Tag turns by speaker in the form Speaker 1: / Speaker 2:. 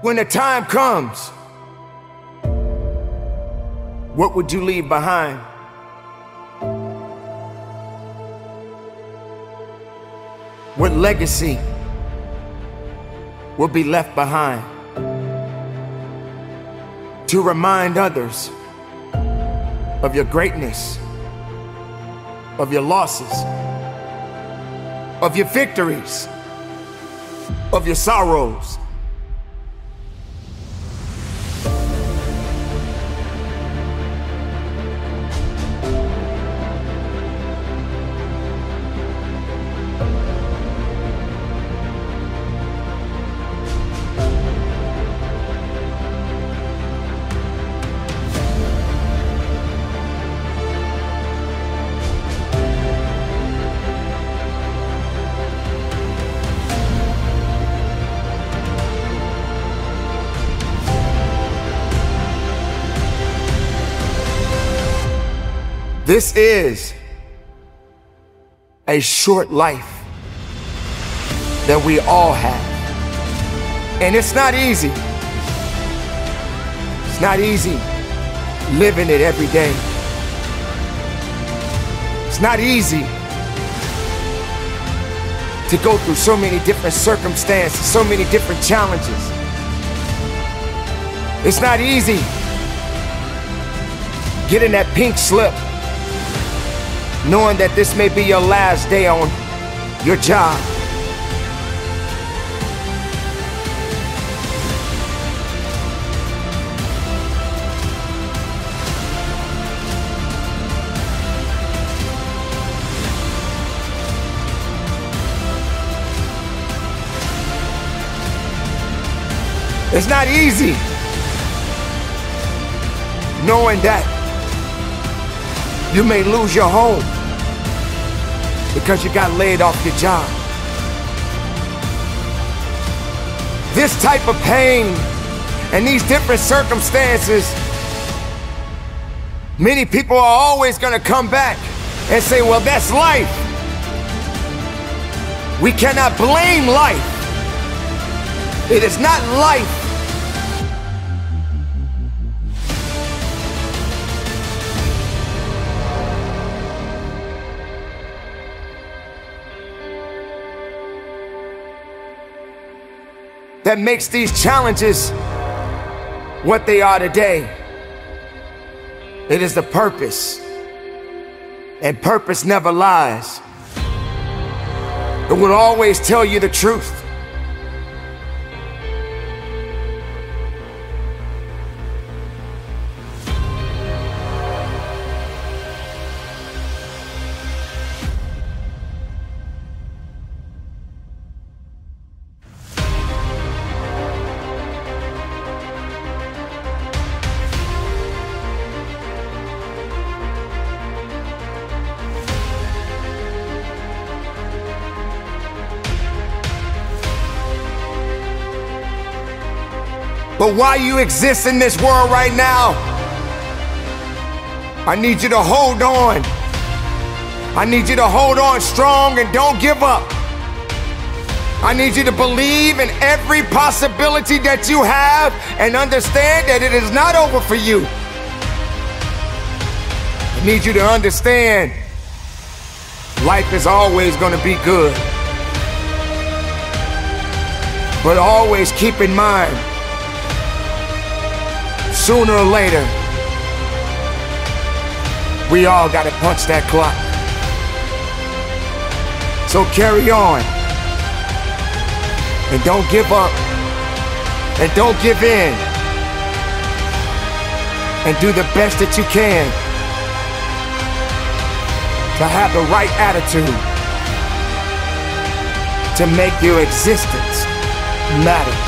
Speaker 1: when the time comes, what would you leave behind? What legacy will be left behind to remind others of your greatness, of your losses, of your victories, of your sorrows? This is a short life that we all have. And it's not easy. It's not easy living it every day. It's not easy to go through so many different circumstances, so many different challenges. It's not easy getting that pink slip knowing that this may be your last day on your job. It's not easy knowing that you may lose your home because you got laid off your job. This type of pain and these different circumstances, many people are always going to come back and say, well, that's life. We cannot blame life. It is not life that makes these challenges what they are today. It is the purpose, and purpose never lies. It will always tell you the truth. But while you exist in this world right now, I need you to hold on. I need you to hold on strong and don't give up. I need you to believe in every possibility that you have and understand that it is not over for you. I need you to understand life is always going to be good. But always keep in mind Sooner or later, we all gotta punch that clock. So carry on. And don't give up. And don't give in. And do the best that you can to have the right attitude to make your existence matter.